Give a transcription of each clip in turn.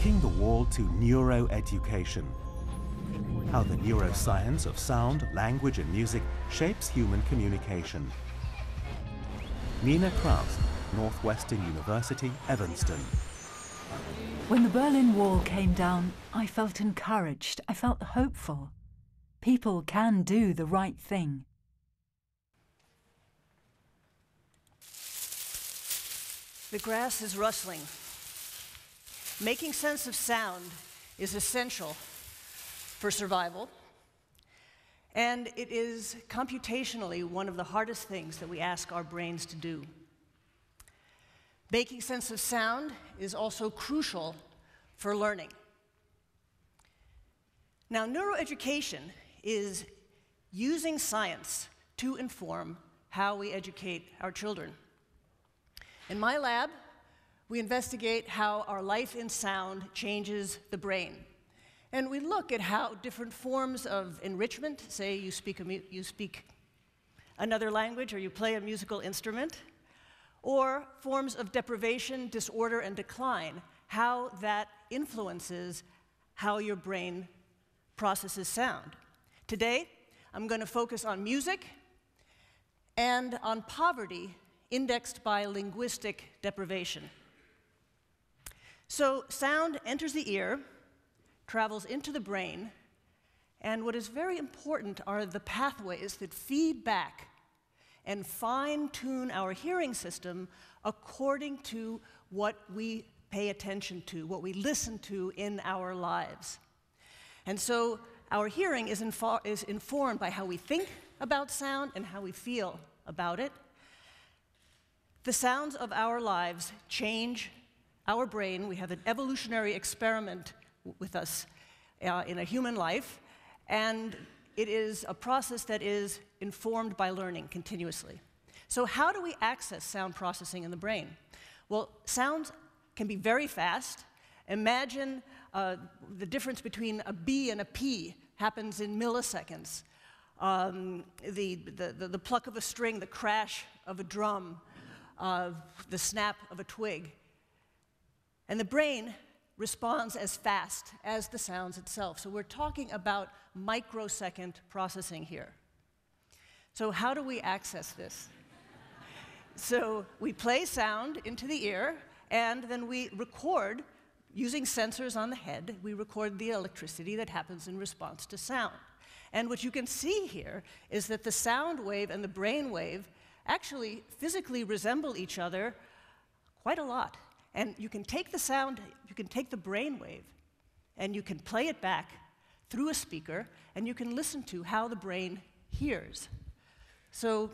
Breaking the Wall to Neuroeducation. How the neuroscience of sound, language and music shapes human communication. Nina Kraus, Northwestern University, Evanston. When the Berlin Wall came down, I felt encouraged. I felt hopeful. People can do the right thing. The grass is rustling. Making sense of sound is essential for survival, and it is computationally one of the hardest things that we ask our brains to do. Making sense of sound is also crucial for learning. Now, neuroeducation is using science to inform how we educate our children. In my lab, we investigate how our life in sound changes the brain. And we look at how different forms of enrichment, say you speak, you speak another language or you play a musical instrument, or forms of deprivation, disorder, and decline, how that influences how your brain processes sound. Today, I'm going to focus on music and on poverty indexed by linguistic deprivation. So sound enters the ear, travels into the brain, and what is very important are the pathways that feed back and fine tune our hearing system according to what we pay attention to, what we listen to in our lives. And so our hearing is, is informed by how we think about sound and how we feel about it. The sounds of our lives change our brain. We have an evolutionary experiment with us uh, in a human life, and it is a process that is informed by learning continuously. So, how do we access sound processing in the brain? Well, sounds can be very fast. Imagine uh, the difference between a B and a P happens in milliseconds. Um, the, the, the, pluck of a string, the crash of a drum, of the snap of a twig. And the brain responds as fast as the sounds itself. So we're talking about microsecond processing here. So, how do we access this? so, we play sound into the ear, and then we record using sensors on the head. We record the electricity that happens in response to sound. And what you can see here is that the sound wave and the brain wave actually physically resemble each other quite a lot. And you can take the sound, you can take the brain wave, and you can play it back through a speaker, and you can listen to how the brain hears. So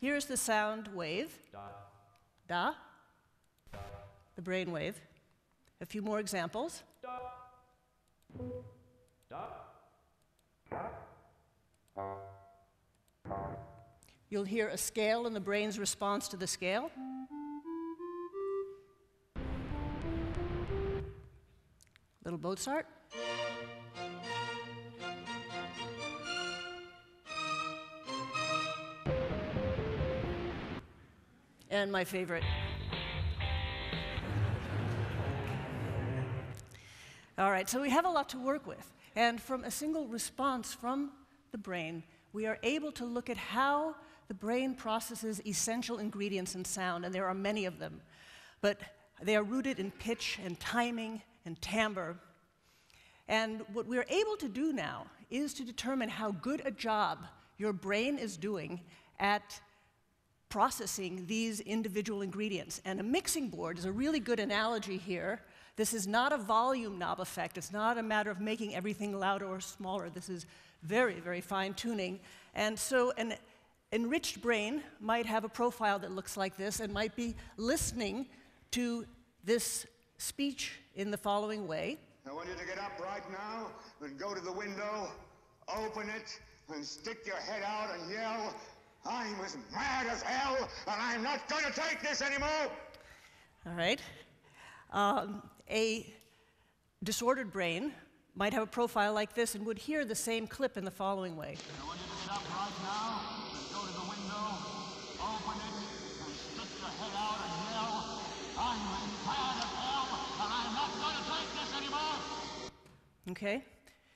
here's the sound wave. Da. Da. da. The brain wave. A few more examples. Da. Da. You'll hear a scale and the brain's response to the scale. Little Mozart. And my favorite. All right, so we have a lot to work with. And from a single response from the brain, we are able to look at how the brain processes essential ingredients in sound, and there are many of them. But they are rooted in pitch and timing and timbre. And what we're able to do now is to determine how good a job your brain is doing at processing these individual ingredients. And a mixing board is a really good analogy here. This is not a volume knob effect. It's not a matter of making everything louder or smaller. This is very, very fine tuning. And so an enriched brain might have a profile that looks like this and might be listening to this speech in the following way. I want you to get up right now and go to the window, open it, and stick your head out and yell, I'm as mad as hell, and I'm not going to take this anymore. All right. Um, a disordered brain might have a profile like this and would hear the same clip in the following way. I want you to get up right now and go to the window, open it, and stick your head out and yell, I'm as mad as Okay?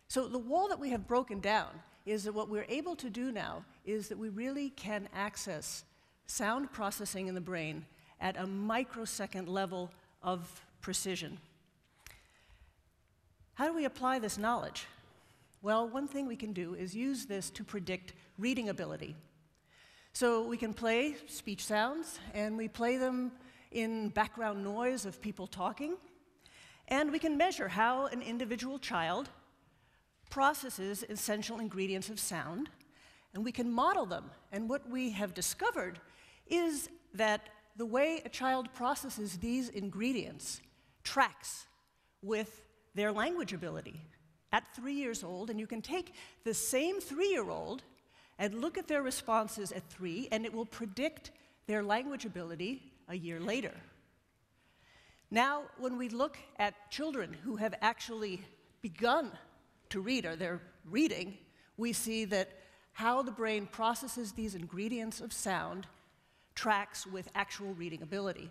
So the wall that we have broken down is that what we're able to do now is that we really can access sound processing in the brain at a microsecond level of precision. How do we apply this knowledge? Well, one thing we can do is use this to predict reading ability. So we can play speech sounds, and we play them in background noise of people talking, and we can measure how an individual child processes essential ingredients of sound, and we can model them. And what we have discovered is that the way a child processes these ingredients tracks with their language ability at three years old, and you can take the same three year old and look at their responses at three, and it will predict their language ability a year later. Now, when we look at children who have actually begun to read or they're reading, we see that how the brain processes these ingredients of sound tracks with actual reading ability.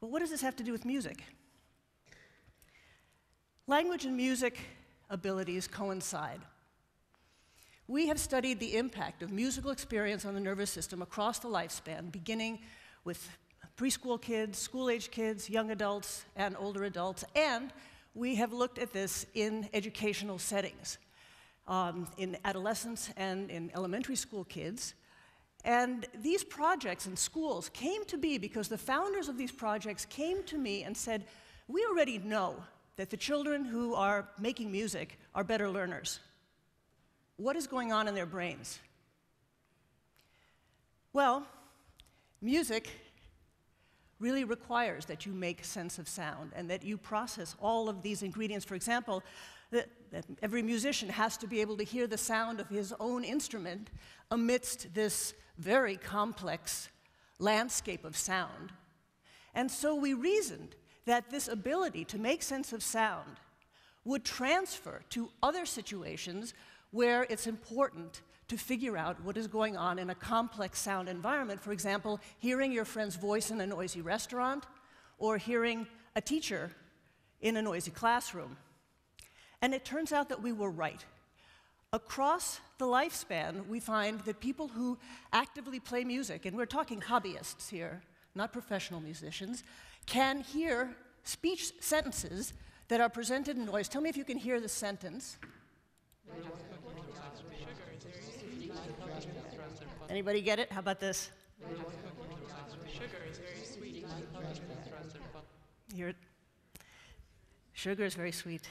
But what does this have to do with music? Language and music abilities coincide. We have studied the impact of musical experience on the nervous system across the lifespan, beginning with preschool kids, school age kids, young adults, and older adults, and we have looked at this in educational settings, um, in adolescents and in elementary school kids. And these projects in schools came to be because the founders of these projects came to me and said, We already know that the children who are making music are better learners. What is going on in their brains? Well, music really requires that you make sense of sound and that you process all of these ingredients. For example, that, that, every musician has to be able to hear the sound of his own instrument amidst this very complex landscape of sound. And so we reasoned that this ability to make sense of sound would transfer to other situations where it's important to figure out what is going on in a complex sound environment. For example, hearing your friend's voice in a noisy restaurant or hearing a teacher in a noisy classroom. And it turns out that we were right. Across the lifespan, we find that people who actively play music, and we're talking hobbyists here, not professional musicians, can hear speech sentences that are presented in noise. Tell me if you can hear the sentence. Anybody get it? How about this? Sugar is very sweet. Hear it? Sugar is very sweet.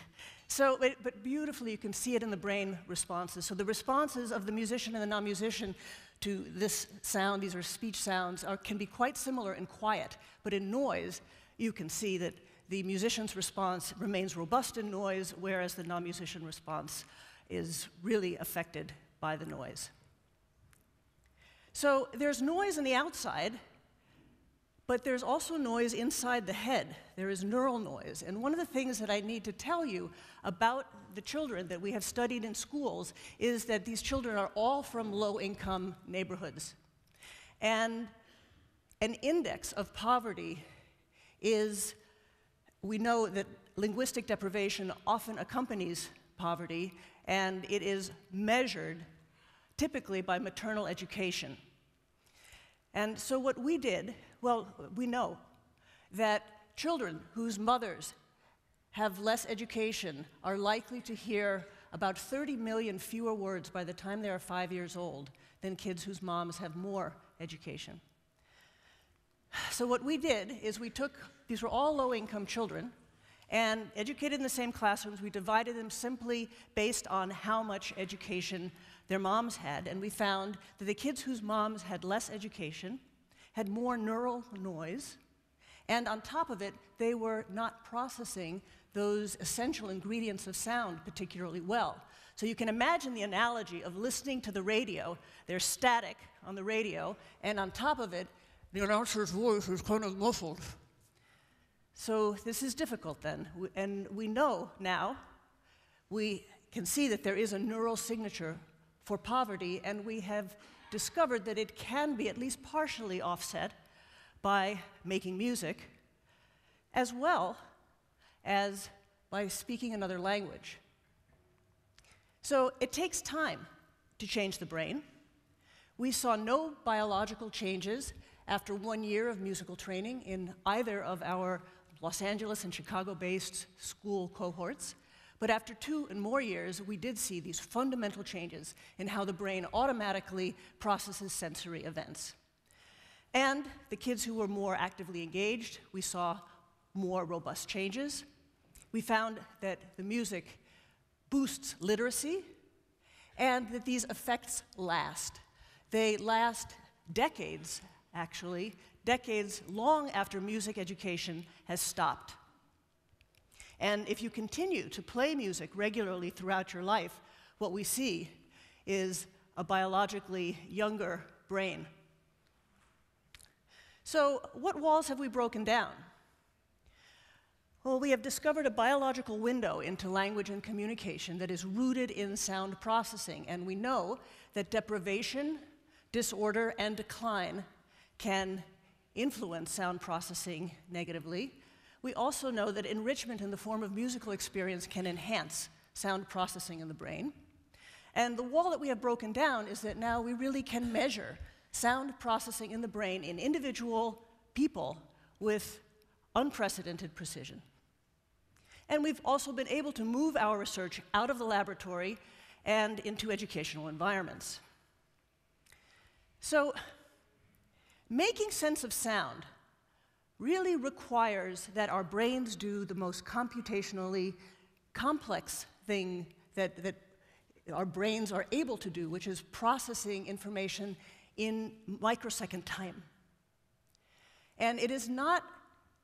So, but, but beautifully, you can see it in the brain responses. So, the responses of the musician and the non musician to this sound, these are speech sounds, are, can be quite similar in quiet. But in noise, you can see that the musician's response remains robust in noise, whereas the non musician response is really affected by the noise. So there's noise on the outside, but there's also noise inside the head. There is neural noise. And one of the things that I need to tell you about the children that we have studied in schools is that these children are all from low income neighborhoods. And an index of poverty is, we know that linguistic deprivation often accompanies poverty, and it is measured typically by maternal education. And so, what we did, well, we know that children whose mothers have less education are likely to hear about 30 million fewer words by the time they are five years old than kids whose moms have more education. So, what we did is we took, these were all low income children, and educated in the same classrooms. We divided them simply based on how much education their moms had, and we found that the kids whose moms had less education had more neural noise, and on top of it, they were not processing those essential ingredients of sound particularly well. So you can imagine the analogy of listening to the radio. There's static on the radio, and on top of it, the announcer's voice is kind of muffled. So this is difficult then, and we know now, we can see that there is a neural signature for poverty, and we have discovered that it can be at least partially offset by making music. as well as by speaking another language. So it takes time to change the brain. We saw no biological changes after one year of musical training in either of our Los Angeles and Chicago based school cohorts. But after two and more years, we did see these fundamental changes in how the brain automatically processes sensory events. And the kids who were more actively engaged, we saw more robust changes. We found that the music boosts literacy and that these effects last. They last decades, actually, decades long after music education has stopped. And if you continue to play music regularly throughout your life, what we see is a biologically younger brain. So, what walls have we broken down? Well, we have discovered a biological window into language and communication that is rooted in sound processing, and we know that deprivation, disorder, and decline can influence sound processing negatively. We also know that enrichment in the form of musical experience can enhance sound processing in the brain. And the wall that we have broken down is that now we really can measure sound processing in the brain in individual people with unprecedented precision. And we've also been able to move our research out of the laboratory and into educational environments. So, making sense of sound really requires that our brains do the most computationally complex thing that, that our brains are able to do, which is processing information in microsecond time. And it is not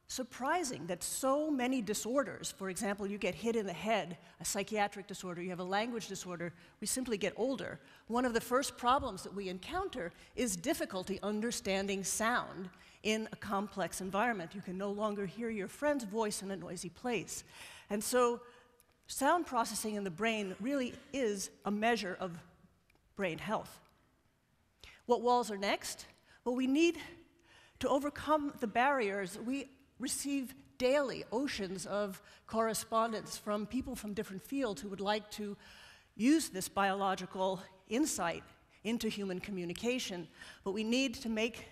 surprising that so many disorders, for example, you get hit in the head, a psychiatric disorder, you have a language disorder, we simply get older. One of the first problems that we encounter is difficulty understanding sound in a complex environment. You can no longer hear your friend's voice in a noisy place. And so, sound processing in the brain really is a measure of brain health. What walls are next? Well, we need to overcome the barriers. We receive daily oceans of correspondence from people from different fields who would like to use this biological insight into human communication. But we need to make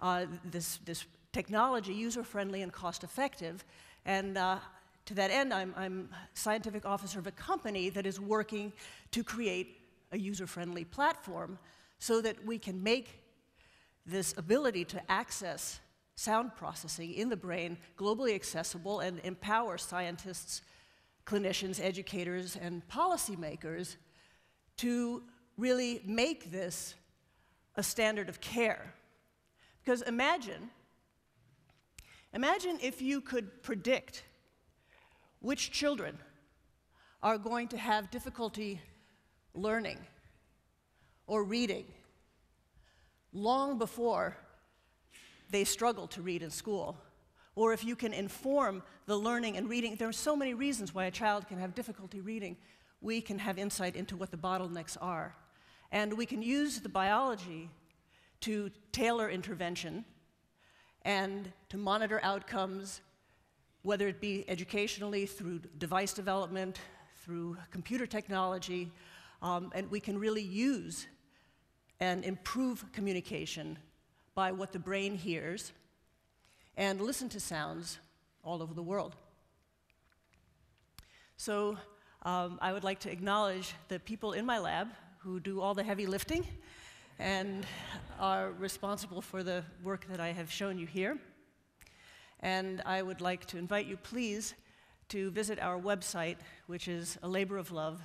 uh, this, this technology user friendly and cost effective. And uh, to that end, I'm, I'm scientific officer of a company that is working to create a user friendly platform so that we can make this ability to access sound processing in the brain globally accessible and empower scientists, clinicians, educators, and policymakers to really make this a standard of care. Because imagine, imagine if you could predict which children are going to have difficulty learning or reading long before they struggle to read in school. Or if you can inform the learning and reading, there are so many reasons why a child can have difficulty reading. We can have insight into what the bottlenecks are. And we can use the biology to tailor intervention and to monitor outcomes, whether it be educationally, through device development, through computer technology, um, and we can really use and improve communication by what the brain hears and listen to sounds all over the world. So um, I would like to acknowledge the people in my lab who do all the heavy lifting and are responsible for the work that I have shown you here. And I would like to invite you, please, to visit our website, which is a labor of love.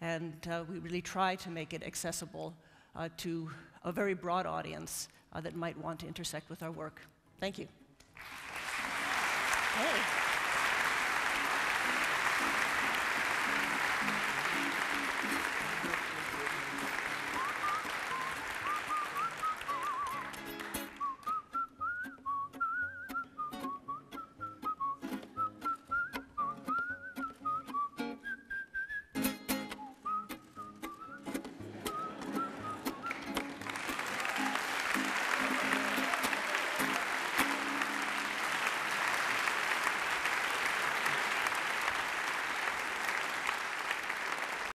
And uh, we really try to make it accessible uh, to a very broad audience Uh, that might want to intersect with our work. Thank you. Hey.